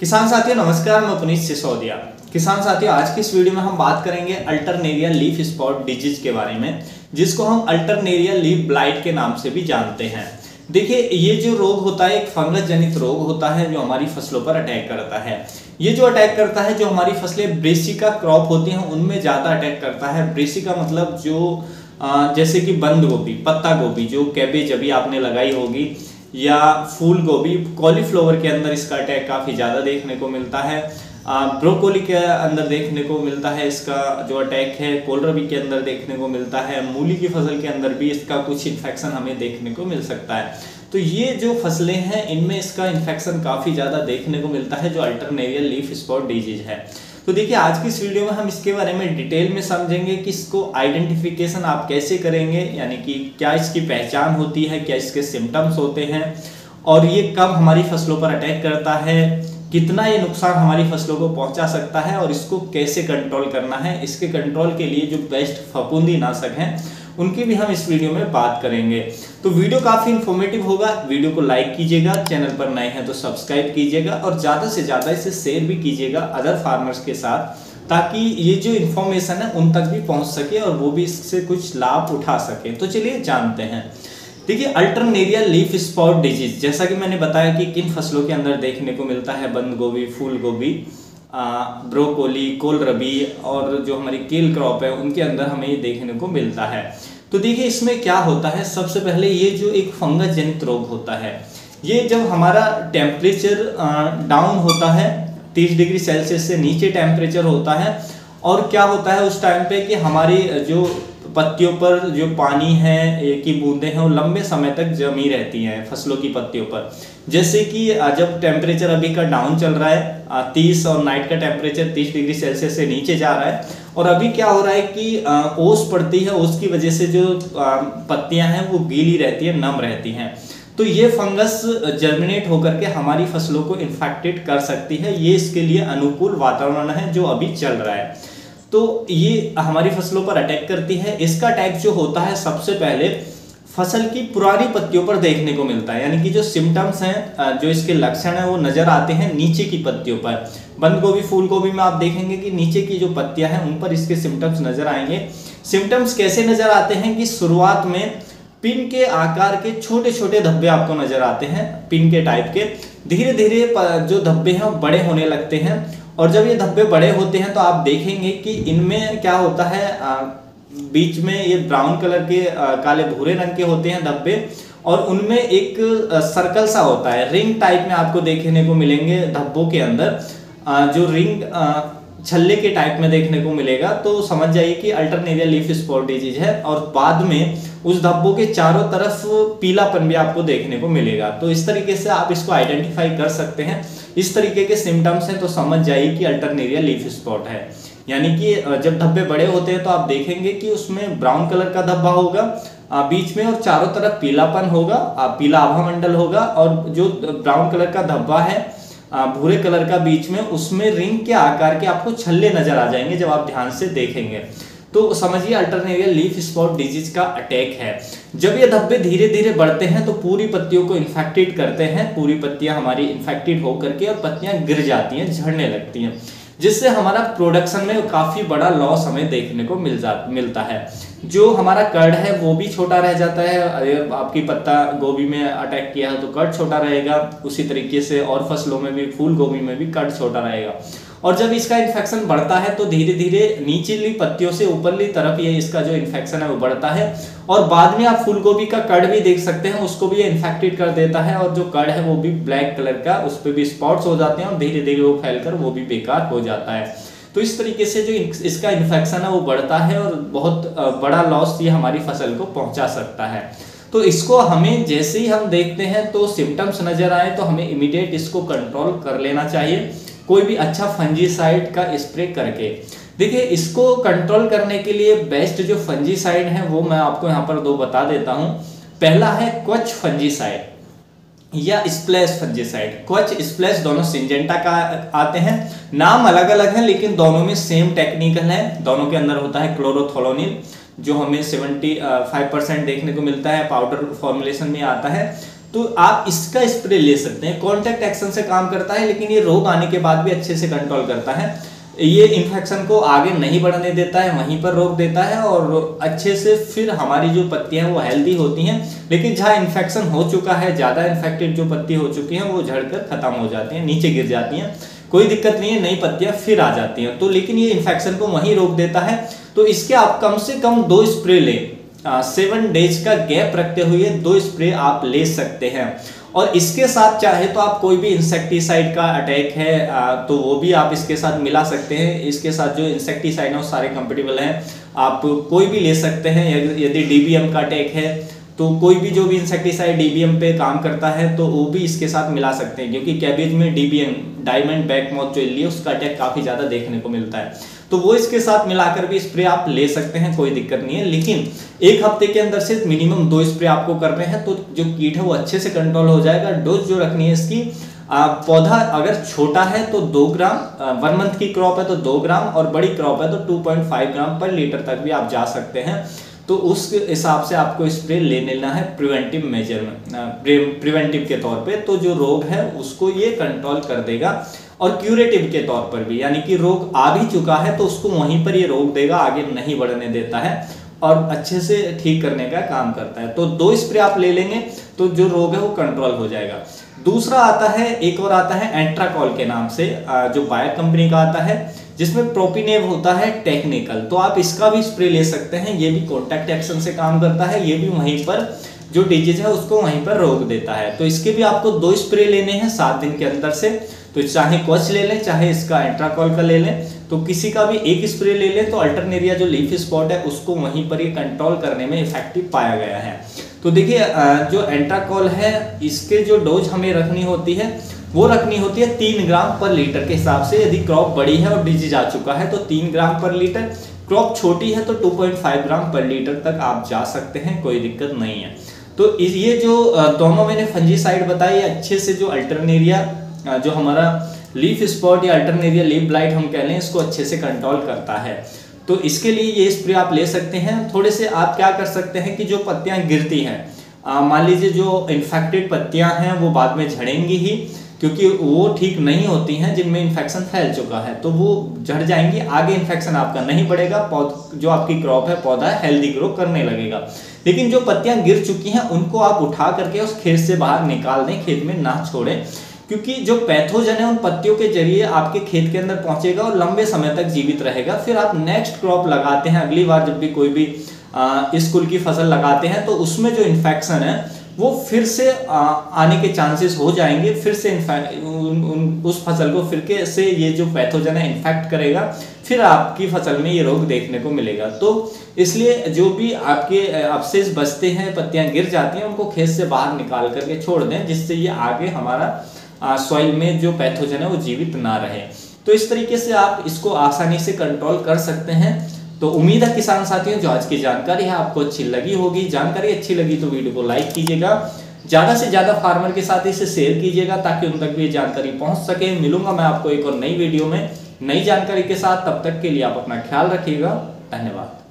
किसान साथियों, नमस्कार, मैं पुनीत सिसोदिया। किसान साथियों, आज की इस वीडियो में हम बात करेंगे अल्टरनेरिया लीफ स्पॉट डिज़ीज़ के बारे में, जिसको हम अल्टरनेरिया लीफ ब्लाइट के नाम से भी जानते हैं। देखिए, ये जो रोग होता है, एक फंगस जनित रोग होता है जो हमारी फ़सलों पर अटैक करता है। ये जो अटैक करता है, जो हमारी फ़सलें ब्रेसिका क्रॉप होती हैं, उनमें ज़्यादा अटैक करता है। ब्रेसिका मतलब जो जैसे कि बंद गोभी, पत्ता गोभी, जो कैबेज अभी आपने लगाई होगी या फूल गोभी कॉलीफ्लावर के अंदर इसका अटैक काफ़ी ज़्यादा देखने को मिलता है। ब्रोकोली के अंदर देखने को मिलता है इसका जो अटैक है कोलरबी के अंदर देखने को मिलता है, मूली की फ़सल के अंदर भी इसका कुछ इन्फेक्शन हमें देखने को मिल सकता है। तो ये जो फ़सलें हैं, इनमें इसका इन्फेक्शन काफ़ी ज़्यादा देखने को मिलता है, जो अल्टरनेरियल लीफ स्पॉट डिज़ीज़ है। तो देखिए, आज की इस वीडियो में हम इसके बारे में डिटेल में समझेंगे कि इसको आइडेंटिफिकेशन आप कैसे करेंगे, यानी कि क्या इसकी पहचान होती है, क्या इसके सिम्टम्स होते हैं, और ये कब हमारी फ़सलों पर अटैक करता है, कितना ये नुकसान हमारी फ़सलों को पहुँचा सकता है, और इसको कैसे कंट्रोल करना है, इसके कंट्रोल के लिए जो बेस्ट फपूंदी नाशक हैं उनकी भी हम इस वीडियो में बात करेंगे। तो वीडियो काफ़ी इन्फॉर्मेटिव होगा। वीडियो को लाइक कीजिएगा चैनल पर नए हैं तो सब्सक्राइब कीजिएगा और ज़्यादा से ज़्यादा इसे शेयर भी कीजिएगा अदर फार्मर्स के साथ, ताकि ये जो इन्फॉर्मेशन है उन तक भी पहुँच सके और वो भी इससे कुछ लाभ उठा सके। तो चलिए जानते हैं। देखिए अल्टरनेरिया लीफ स्पॉट डिज़ीज़ जैसा कि मैंने बताया कि किन फ़सलों के अंदर देखने को मिलता है बंद गोभी, फूल गोभी ब्रोकोली कोल रबी और जो हमारी केल क्रॉप है, उनके अंदर हमें ये देखने को मिलता है। तो देखिए, इसमें क्या होता है? सबसे पहले ये जो एक फंगस जनित रोग होता है, ये जब हमारा टेम्परेचर डाउन होता है 30 डिग्री सेल्सियस से नीचे टेम्परेचर होता है, और क्या होता है उस टाइम पे कि हमारी जो पत्तियों पर जो पानी है की बूंदें हैं, वो लंबे समय तक जमी रहती हैं फ़सलों की पत्तियों पर। जैसे कि जब टेम्परेचर अभी का डाउन चल रहा है तीस और नाइट का टेम्परेचर तीस डिग्री सेल्सियस से नीचे जा रहा है, और अभी क्या हो रहा है कि ओस पड़ती है, ओस की वजह से जो पत्तियाँ हैं, वो गीली रहती है, नम रहती हैं। तो ये फंगस जर्मिनेट होकर के हमारी फ़सलों को इन्फेक्टेड कर सकती है। ये इसके लिए अनुकूल वातावरण है जो अभी चल रहा है। तो ये हमारी फ़सलों पर अटैक करती है। इसका अटैक जो होता है, सबसे पहले फ़सल की पुरानी पत्तियों पर देखने को मिलता है। यानी कि जो सिम्टम्स हैं जो इसके लक्षण हैं, वो नज़र आते हैं नीचे की पत्तियों पर। बंद गोभी, फूल गोभी में आप देखेंगे कि नीचे की जो पत्तियाँ हैं, उन पर इसके सिम्टम्स नज़र आएँगे। सिम्टम्स कैसे नज़र आते हैं कि शुरुआत में पिन के आकार के छोटे छोटे धब्बे आपको नज़र आते हैं पिन के टाइप के। धीरे धीरे जो धब्बे हैं, वो बड़े होने लगते हैं। और जब ये धब्बे बड़े होते हैं तो आप देखेंगे कि इनमें क्या होता है आ, बीच में ये ब्राउन कलर के आ, काले भूरे रंग के होते हैं धब्बे और उनमें एक सर्कल सा होता है रिंग टाइप में आपको देखने को मिलेंगे धब्बों के अंदर। आ, जो रिंग छल्ले के टाइप में देखने को मिलेगा तो समझ जाइए कि अल्टरनेरिया लीफ स्पॉट डिज़ीज़ है और बाद में उस धब्बों के चारों तरफ़ पीलापन भी आपको देखने को मिलेगा। तो इस तरीके से आप इसको आइडेंटिफाई कर सकते हैं। इस तरीके के सिम्टम्स हैं तो समझ जाइए कि अल्टरनेरिया लीफ स्पॉट है। यानी कि जब धब्बे बड़े होते हैं तो आप देखेंगे कि उसमें ब्राउन कलर का धब्बा होगा बीच में और चारों तरफ़ पीलापन होगा पीला आभा मंडल होगा और जो ब्राउन कलर का धब्बा है भूरे कलर का बीच में, उसमें रिंग के आकार के आपको छल्ले नज़र आ जाएँगे जब आप ध्यान से देखेंगे। तो समझिए अल्टरनेरियल लीफ स्पॉट डिज़ीज़ का अटैक है। जब ये धब्बे धीरे धीरे बढ़ते हैं तो पूरी पत्तियों को इन्फेक्टेड करते हैं। पूरी पत्तियाँ हमारी इन्फेक्टेड होकर के और पत्तियाँ गिर जाती हैं, झड़ने लगती हैं, जिससे हमारा प्रोडक्शन में काफ़ी बड़ा लॉस हमें देखने को मिल जा, मिलता है। जो हमारा कर्ड है, वो भी छोटा रह जाता है। अगर आपकी पत्ता गोभी में अटैक किया है तो कर्ड छोटा रहेगा। उसी तरीके से और फ़सलों में भी फूल गोभी में भी कर्ड छोटा रहेगा। और जब इसका इन्फेक्शन बढ़ता है तो धीरे धीरे नीचली पत्तियों से ऊपरली तरफ़ ये इसका जो इन्फेक्शन है, वो बढ़ता है। और बाद में आप फूल गोभी का कड़ भी देख सकते हैं, उसको भी ये इन्फेक्टेड कर देता है और जो कड़ है, वो भी ब्लैक कलर का, उस पर भी स्पॉट्स हो जाते हैं और धीरे धीरे वो फैलकर वो भी बेकार हो जाता है। तो इस तरीके से जो इसका इन्फेक्शन है, वो बढ़ता है और बहुत बड़ा लॉस ये हमारी फ़सल को पहुँचा सकता है। तो इसको हमें जैसे ही हम देखते हैं तो सिम्टम्स नज़र आए तो हमें इमीडिएट इसको कंट्रोल कर लेना चाहिए। कोई भी अच्छा फंजीसाइड का स्प्रे करके। देखिए, इसको कंट्रोल करने के लिए बेस्ट जो फंजीसाइड है, वो मैं आपको यहाँ पर दो बता देता हूँ। पहला है क्वच फंजीसाइड या स्प्लेश फंजीसाइड क्वच स्प्लेश दोनों सिंजेंटा का आते हैं। नाम अलग अलग है, लेकिन दोनों में सेम टेक्निकल है। दोनों के अंदर होता है क्लोरोथोलोनिल जो हमें 75 फाइव परसेंट देखने को मिलता है पाउडर फॉर्मुलेशन में आता है। तो आप इसका स्प्रे ले सकते हैं। कॉन्टैक्ट एक्शन से काम करता है, लेकिन ये रोग आने के बाद भी अच्छे से कंट्रोल करता है। ये इन्फेक्शन को आगे नहीं बढ़ने देता है, वहीं पर रोक देता है और अच्छे से फिर हमारी जो पत्तियाँ हैं वो हेल्दी होती हैं। लेकिन जहाँ इन्फेक्शन हो चुका है, ज़्यादा इन्फेक्टेड जो पत्ती हो चुकी हैं, वो झड़कर खत्म हो जाती हैं, नीचे गिर जाती हैं। कोई दिक्कत नहीं है, नई पत्तियाँ फिर आ जाती हैं। तो लेकिन ये इन्फेक्शन को वहीं रोक देता है। तो इसके आप कम से कम दो स्प्रे लें। सेवन डेज़ का गैप रखते हुए दो स्प्रे आप ले सकते हैं। और इसके साथ चाहे तो आप कोई भी इंसेक्टिसाइड का अटैक है तो वो भी आप इसके साथ मिला सकते हैं। इसके साथ जो इंसेक्टिसाइड है, वो सारे कंपेटेबल हैं। आप कोई भी ले सकते हैं, यदि डीबीएम का अटैक है तो कोई भी जो भी इंसेक्टिसाइड डीबीएम पे काम करता है तो वो भी इसके साथ मिला सकते हैं। क्योंकि कैबेज में डीबीएम डायमंड बैक मॉथ जो लिए उसका अटैक काफ़ी ज़्यादा देखने को मिलता है। तो वो इसके साथ मिलाकर भी स्प्रे आप ले सकते हैं, कोई दिक्कत नहीं है। लेकिन एक हफ़्ते के अंदर से मिनिमम दो स्प्रे आपको करने हैं तो जो कीट है वो अच्छे से कंट्रोल हो जाएगा। डोज जो रखनी है इसकी पौधा अगर छोटा है तो दो ग्राम वन मंथ की क्रॉप है तो दो ग्राम और बड़ी क्रॉप है तो 2.5 ग्राम पर लीटर तक भी आप जा सकते हैं। तो उस हिसाब से आपको स्प्रे ले लेना है प्रिवेंटिव मेजर में प्रिवेंटिव के तौर पे। तो जो रोग है, उसको ये कंट्रोल कर देगा। और क्यूरेटिव के तौर पर भी, यानी कि रोग आ भी चुका है तो उसको वहीं पर ये रोक देगा, आगे नहीं बढ़ने देता है। और अच्छे से ठीक करने का काम करता है। तो दो स्प्रे आप ले लेंगे तो जो रोग है वो कंट्रोल हो जाएगा। दूसरा आता है, एक और आता है एंट्राकॉल के नाम से जो बायर कंपनी का आता है, जिसमें प्रोपिनेव होता है टेक्निकल तो आप इसका भी स्प्रे ले सकते हैं, ये भी कॉन्टैक्ट एक्शन से काम करता है, ये भी वहीं पर जो डिज़ीज़ है उसको वहीं पर रोक देता है। तो इसके भी आपको दो स्प्रे लेने हैं सात दिन के अंदर से। तो चाहे क्वच ले लें, चाहे इसका एंट्राकॉल का ले लें। तो किसी का भी एक स्प्रे ले लें तो अल्टरनेरिया जो लीफ स्पॉट है, उसको वहीं पर ये कंट्रोल करने में इफ़ेक्टिव पाया गया है। तो देखिए जो एंट्राकॉल है, इसके जो डोज हमें रखनी होती है, वो रखनी होती है तीन ग्राम पर लीटर के हिसाब से। यदि क्रॉप बड़ी है और डिज़ीज़ आ चुका है तो तीन ग्राम पर लीटर। क्रॉप छोटी है तो 2.5 ग्राम पर लीटर तक आप जा सकते हैं, कोई दिक्कत नहीं है। तो ये जो दोनों मैंने फंजीसाइड बताई, अच्छे से जो अल्टरनेरिया जो हमारा लीफ स्पॉट या अल्टरनेरिया लीफ ब्लाइट हम कह लें, इसको अच्छे से कंट्रोल करता है। तो इसके लिए ये स्प्रे आप ले सकते हैं। थोड़े से आप क्या कर सकते हैं कि जो पत्तियाँ गिरती हैं मान लीजिए जो इन्फेक्टेड पत्तियाँ हैं, वो बाद में झड़ेंगी ही, क्योंकि वो ठीक नहीं होती हैं जिनमें इन्फेक्शन फैल चुका है। तो वो झड़ जाएँगी, आगे इन्फेक्शन आपका नहीं बढ़ेगा, पौध, जो आपकी क्रॉप है, पौधा है हेल्दी ग्रो करने लगेगा। लेकिन जो पत्तियाँ गिर चुकी हैं, उनको आप उठा करके उस खेत से बाहर निकाल दें, खेत में ना छोड़ें। क्योंकि जो पैथोजन है उन पत्तियों के ज़रिए आपके खेत के अंदर पहुंचेगा और लंबे समय तक जीवित रहेगा। फिर आप नेक्स्ट क्रॉप लगाते हैं। अगली बार जब भी कोई भी स्कूल की फ़सल लगाते हैं तो उसमें जो इन्फेक्शन है वो फिर से आने के चांसेस हो जाएँगे। फिर से उन, उस फ़सल को फिर के से ये जो पैथोजन है इन्फेक्ट करेगा। फिर आपकी फ़सल में ये रोग देखने को मिलेगा। तो इसलिए जो भी आपके अवशेष बचते हैं पत्तियाँ गिर जाती हैं उनको खेत से बाहर निकाल करके छोड़ दें जिससे ये आगे हमारा सॉइल में जो पैथोजन है वो जीवित ना रहे। तो इस तरीके से आप इसको आसानी से कंट्रोल कर सकते हैं। तो उम्मीद है किसान साथियों, जो आज की जानकारी है आपको अच्छी लगी होगी। जानकारी अच्छी लगी तो वीडियो को लाइक कीजिएगा। ज़्यादा से ज़्यादा फार्मर के साथ इसे शेयर कीजिएगा ताकि उन तक भी जानकारी पहुँच सके। मिलूँगा मैं आपको एक और नई वीडियो में नई जानकारी के साथ। तब तक के लिए आप अपना ख्याल रखिएगा। धन्यवाद।